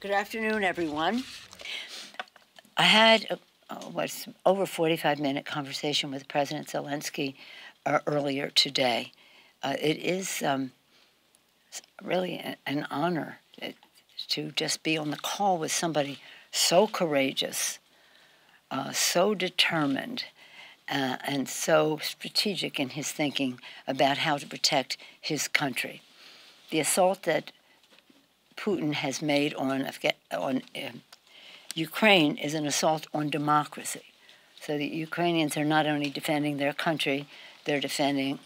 Good afternoon, everyone. I had a, a what's over 45 minute conversation with President Zelensky uh, earlier today. Uh, it is um, really a, an honor to just be on the call with somebody so courageous, uh, so determined, uh, and so strategic in his thinking about how to protect his country. The assault that Putin has made on, on uh, Ukraine is an assault on democracy. So the Ukrainians are not only defending their country, they're defending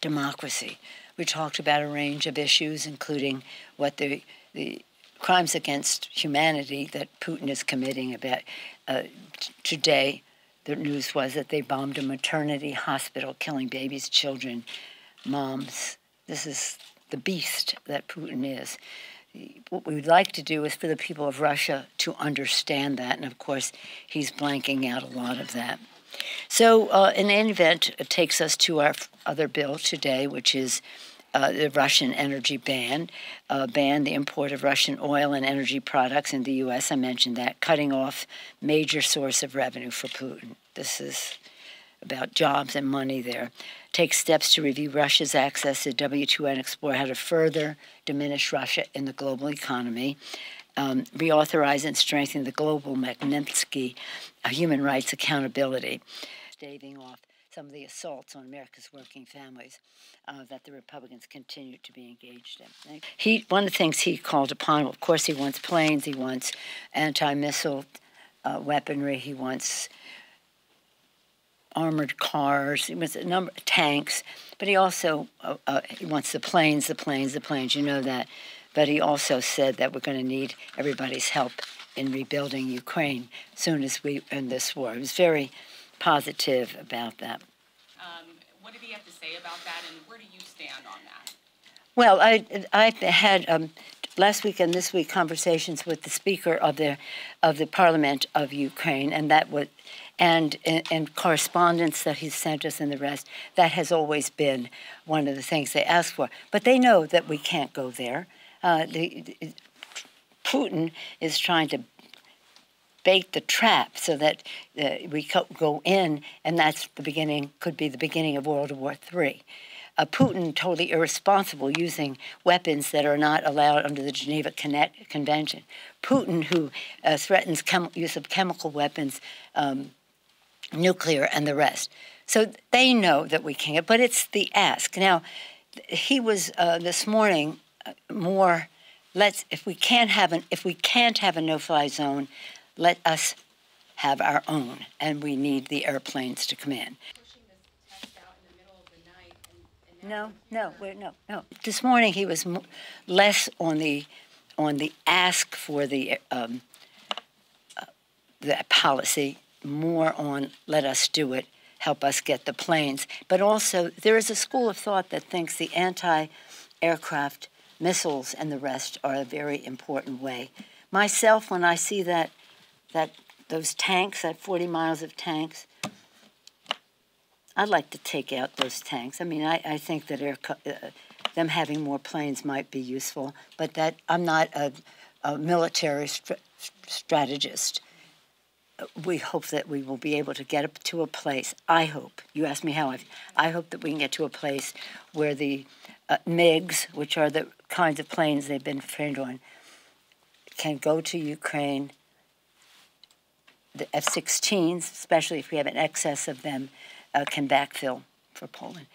democracy. We talked about a range of issues, including what the, the crimes against humanity that Putin is committing. About uh, today, the news was that they bombed a maternity hospital, killing babies, children, moms. This is the beast that Putin is. What we would like to do is for the people of Russia to understand that, and of course, he's blanking out a lot of that. So, uh, in any event, it takes us to our other bill today, which is uh, the Russian energy ban, uh, ban the import of Russian oil and energy products in the U.S. I mentioned that, cutting off major source of revenue for Putin. This is about jobs and money there. Take steps to review Russia's access to WTO and explore how to further diminish Russia in the global economy, um, reauthorize and strengthen the global Magnitsky uh, human rights accountability, staving off some of the assaults on America's working families uh, that the Republicans continue to be engaged in. He, one of the things he called upon, of course, he wants planes, he wants anti-missile uh, weaponry, he wants armored cars. He wants a number of tanks, but he also uh, uh, he wants the planes, the planes, the planes. You know that. But he also said that we're going to need everybody's help in rebuilding Ukraine soon as we end this war. He was very positive about that. Um, what did he have to say about that, and where do you stand on that? Well, I I had um, last week and this week conversations with the speaker of the of the Parliament of Ukraine, and that was and, and correspondence that he's sent us and the rest, that has always been one of the things they ask for. But they know that we can't go there. Uh, the, the, Putin is trying to bait the trap so that uh, we go in, and that's the beginning, could be the beginning of World War III. Uh, Putin totally irresponsible using weapons that are not allowed under the Geneva Convention. Putin, who uh, threatens use of chemical weapons, um, nuclear, and the rest. So they know that we can't, but it's the ask. Now, he was uh, this morning uh, more. Let's if we can't have an if we can't have a no-fly zone, let us have our own, and we need the airplanes to come in. No, no, no, no. This morning he was less on the on the ask for the um, uh, the policy more on let us do it, help us get the planes. But also, there is a school of thought that thinks the anti aircraft missiles and the rest are a very important way. Myself, when I see that, that those tanks, that 40 miles of tanks, I'd like to take out those tanks. I mean, I, I think that air, uh, them having more planes might be useful, but that I'm not a, a military strategist we hope that we will be able to get up to a place. I hope. You asked me how. i I hope that we can get to a place where the uh, MiGs, which are the kinds of planes they've been trained on, can go to Ukraine. The F-16s, especially if we have an excess of them, uh, can backfill for Poland.